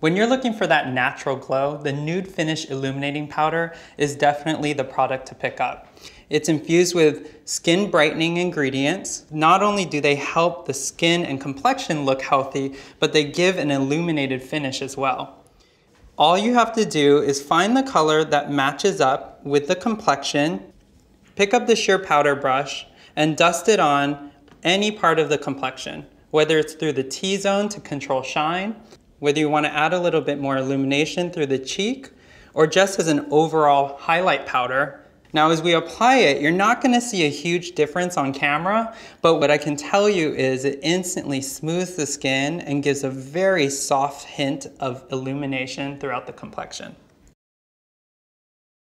When you're looking for that natural glow, the Nude Finish Illuminating Powder is definitely the product to pick up. It's infused with skin brightening ingredients. Not only do they help the skin and complexion look healthy, but they give an illuminated finish as well. All you have to do is find the color that matches up with the complexion, pick up the sheer powder brush, and dust it on any part of the complexion, whether it's through the T-zone to control shine, whether you want to add a little bit more illumination through the cheek or just as an overall highlight powder. Now as we apply it, you're not going to see a huge difference on camera, but what I can tell you is it instantly smooths the skin and gives a very soft hint of illumination throughout the complexion.